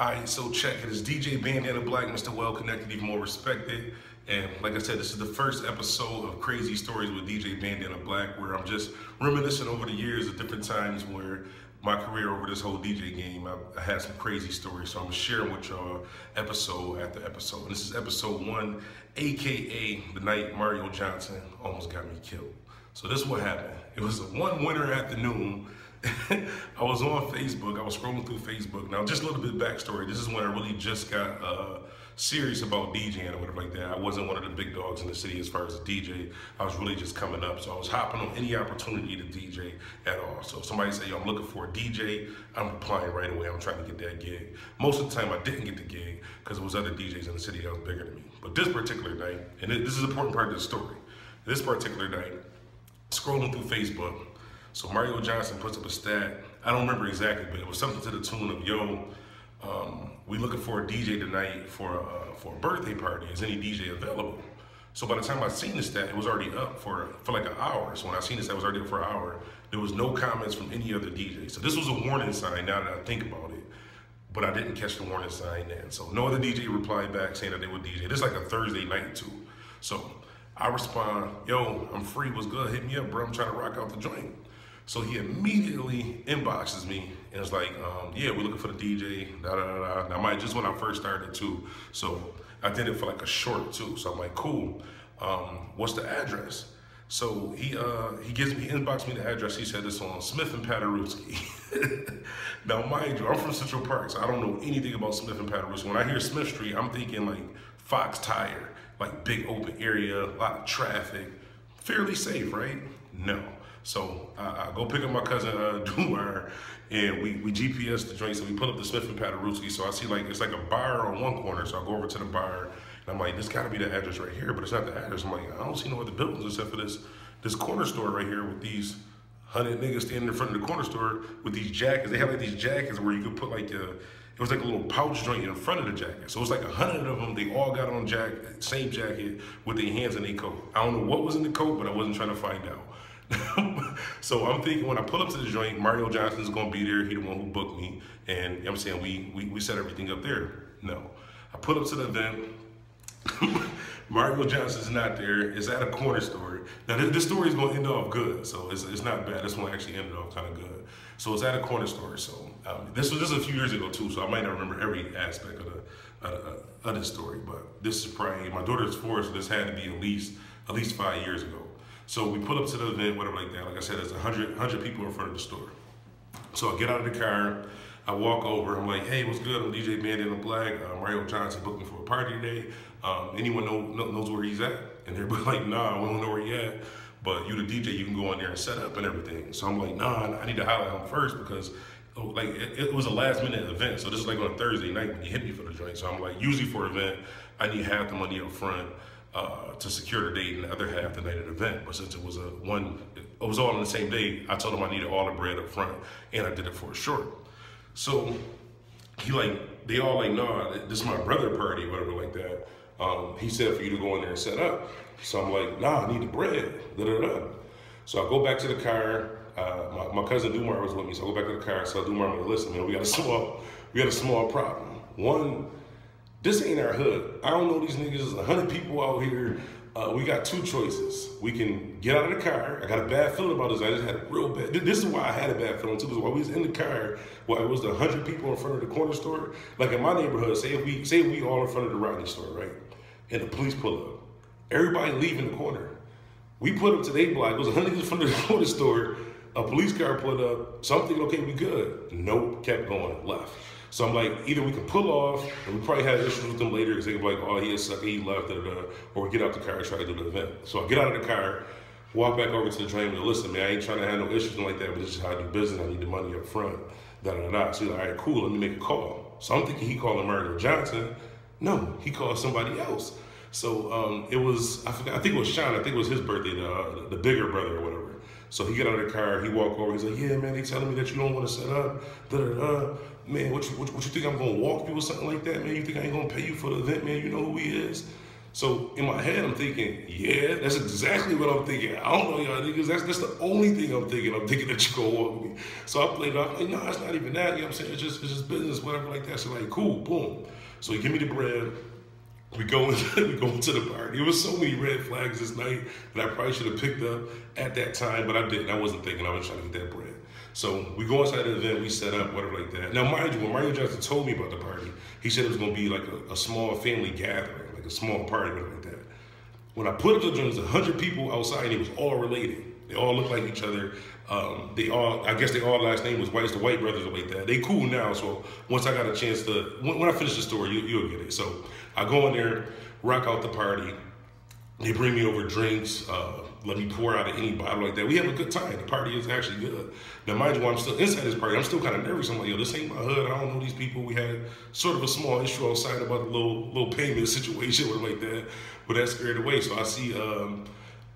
Alright, so check it. It's DJ Bandana Black, Mr. Well Connected, even more respected. And like I said, this is the first episode of Crazy Stories with DJ Bandana Black, where I'm just reminiscing over the years of different times where my career over this whole DJ game, I, I had some crazy stories. So I'm gonna share them with y'all episode after episode. And this is episode one, AKA the night Mario Johnson almost got me killed. So this is what happened. It was a one winter afternoon I was on Facebook. I was scrolling through Facebook. Now, just a little bit backstory. This is when I really just got uh, serious about DJing or whatever like that. I wasn't one of the big dogs in the city as far as DJ. I was really just coming up. So I was hopping on any opportunity to DJ at all. So if somebody say, yo, I'm looking for a DJ, I'm applying right away. I'm trying to get that gig. Most of the time, I didn't get the gig because there was other DJs in the city that was bigger than me. But this particular night, and this is an important part of the story. This particular night, scrolling through Facebook, so Mario Johnson puts up a stat. I don't remember exactly, but it was something to the tune of, "Yo, um, we looking for a DJ tonight for a, for a birthday party. Is any DJ available?" So by the time I seen the stat, it was already up for for like an hour. So when I seen this, it was already up for an hour. There was no comments from any other DJ. So this was a warning sign. Now that I think about it, but I didn't catch the warning sign then. So no other DJ replied back saying that they would DJ. This is like a Thursday night too. So I respond, "Yo, I'm free. What's good? Hit me up, bro. I'm trying to rock out the joint." So he immediately inboxes me and it's like, um, yeah, we're looking for the DJ, da da da. Now, my just when I first started too, so I did it for like a short too. So I'm like, cool. Um, what's the address? So he uh, he gives me inbox me the address. He said it's on Smith and Paderewski. now, mind you, I'm from Central Park, so I don't know anything about Smith and Paderewski. When I hear Smith Street, I'm thinking like Fox Tire, like big open area, a lot of traffic, fairly safe, right? No. So I, I go pick up my cousin uh, and we, we GPS the joint. So we pull up the Smith and Paderewski. So I see like it's like a bar on one corner. So I go over to the bar, and I'm like, this got to be the address right here, but it's not the address. I'm like, I don't see no other buildings except for this this corner store right here with these hundred niggas standing in front of the corner store with these jackets. They have like these jackets where you could put like a it was like a little pouch joint in front of the jacket. So it was like a hundred of them. They all got on jacket, same jacket with their hands in their coat. I don't know what was in the coat, but I wasn't trying to find out. so I'm thinking when I pull up to the joint, Mario Johnson's gonna be there. He the one who booked me, and you know I'm saying we, we we set everything up there. No, I pull up to the event. Mario Johnson's not there. It's at a corner store. Now this, this story is gonna end off good, so it's, it's not bad. This one actually ended off kind of good. So it's at a corner store. So um, this was just a few years ago too, so I might not remember every aspect of the of this story, but this is probably my daughter's four, so this had to be at least at least five years ago. So we pull up to the event, whatever like that. Like I said, there's 100, 100 people in front of the store. So I get out of the car, I walk over, I'm like, hey, what's good? I'm DJ Bandana Black. Uh, Mario Johnson booking for a party today. Um, anyone know, knows where he's at? And they're like, nah, we don't know where he at. But you the DJ, you can go in there and set up and everything. So I'm like, nah, I need to at him first because oh, like it, it, was a last minute event. So this is like on a Thursday night when you hit me for the joint. So I'm like, usually for an event, I need half the money up front uh, to secure the date and the other half the night of the event. But since it was a one, it was all on the same day, I told him I needed all the bread up front and I did it for a short. So he like, they all like, nah, this is my brother party, whatever like that. Um, he said for you to go in there and set up. So I'm like, nah, I need the bread, da da da. So I go back to the car. Uh, my, my, cousin Dumar was with me, so I go back to the car. So Dumar, like, listen, man, we got a small, we got a small problem. One, this ain't our hood. I don't know these niggas. A hundred people out here. Uh, we got two choices. We can get out of the car. I got a bad feeling about this. I just had a real bad. This is why I had a bad feeling too. Because while we was in the car, while it was the hundred people in front of the corner store, like in my neighborhood, say if we say if we all in front of the Rodney store, right, and the police pull up, everybody leaving the corner. We put up to their block. It was hundred in front of the corner store. A police car pulled up. Something okay, we good. Nope, kept going left. So I'm like, either we can pull off, and we probably had issues with them later because they were like, oh, he is he left, da, da, or get out the car and try to do the event. So I get out of the car, walk back over to the train and listen, man, I ain't trying to have no issues like that, but this is how I do business. I need the money up front, da da da. So he's like, all right, cool, let me make a call. So I'm thinking he called Mario Johnson. No, he called somebody else. So um, it was, I, forgot, I think it was Sean, I think it was his birthday, the, uh, the bigger brother or whatever. So he got out of the car, he walked over, he's like, yeah, man, they telling me that you don't want to set up, da da da man, what you, what, what you think I'm gonna walk you or something like that, man? You think I ain't gonna pay you for the event, man? You know who he is? So in my head, I'm thinking, yeah, that's exactly what I'm thinking. I don't know y'all niggas. That's that's the only thing I'm thinking. I'm thinking that you gonna walk me. So I played it off like, no, it's not even that. You know what I'm saying? It's just it's just business, whatever like that. So like, cool, boom. So he give me the bread. We go into we go into the party. There was so many red flags this night that I probably should have picked up at that time, but I didn't. I wasn't thinking. I was trying to get that bread. So we go inside the event, we set up, whatever like that. Now, mind you, when Mario Johnson told me about the party, he said it was gonna be like a, a small family gathering, like a small party, whatever like that. When I put up the there was hundred people outside, and it was all related. They all look like each other. Um, they all, I guess they all last name was White, the White brothers or like that. They cool now, so once I got a chance to, when, when I finish the story, you, will get it. So I go in there, rock out the party. They bring me over drinks, uh, let me pour out of any bottle like that. We have a good time. The party is actually good. Now, mind you, I'm still inside this party, I'm still kind of nervous. I'm like, yo, this ain't my hood. I don't know these people. We had sort of a small issue outside about the little little payment situation or like that, but that scared away. So I see um,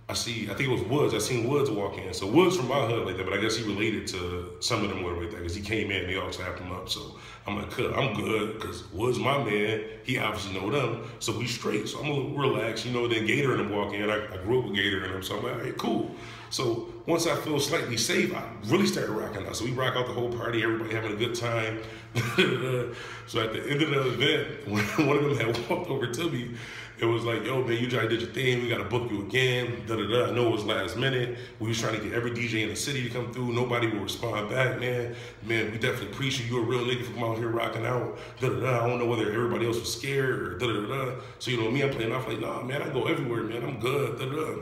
I see, I think it was Woods. I seen Woods walk in. So Woods from my hood like that, but I guess he related to some of them were like that because he came in and they all slapped him up. So I'm like, I'm good because Woods my man. He obviously know them, so we straight. So I'm a little relaxed, you know. Then Gator and them walk in. I, I grew up with Gator and them, so I'm like, right, cool. So once I feel slightly safe, I really started rocking out. So we rock out the whole party, everybody having a good time. so at the end of the event, one of them had walked over to me, it was like, yo, man, you just did your thing. We got to book you again. Da da da. I know it was last minute. We was trying to get every DJ in the city to come through. Nobody will respond back, man. Man, we definitely appreciate you. a real nigga for from out here rocking out. Da da da. I don't know whether everybody else was scared or da da da. So you know me, I'm playing off like, nah, man, I go everywhere, man. I'm good. Da Da da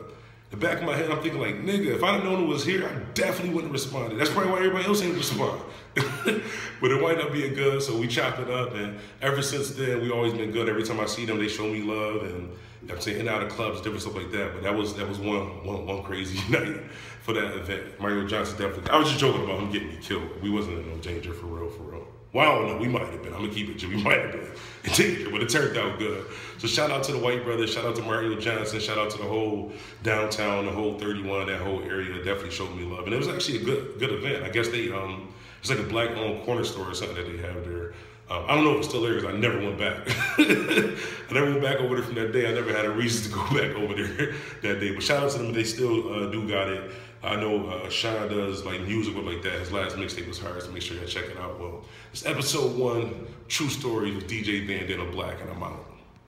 the back of my head, I'm thinking like, nigga, if I'd known it was here, I definitely wouldn't have responded. That's probably why everybody else ain't respond. but it wind up being good, so we chopped it up, and ever since then, we always been good. Every time I see them, they show me love, and I'm saying in out of clubs, different stuff like that. But that was that was one one one crazy night for that event. Mario Johnson definitely. I was just joking about him getting me killed. We wasn't in no danger for real, for real. Well, I don't know. We might have been. I'm gonna keep it. We might have been in danger, but it turned out good. So shout out to the White Brothers. Shout out to Mario Johnson. Shout out to the whole downtown, the whole 31, that whole area. Definitely showed me love, and it was actually a good good event. I guess they um, it's like a black owned corner store or something that they have there. Um, I don't know if it's still there because I never went back. I never went back over there from that day. I never had a reason to go back over there that day. But shout out to them. They still uh, do got it. I know uh, Sean does like music with like that. His last mixtape was hers. So make sure you check it out. Well, it's episode one, True Stories with DJ Bandana Black, and I'm out.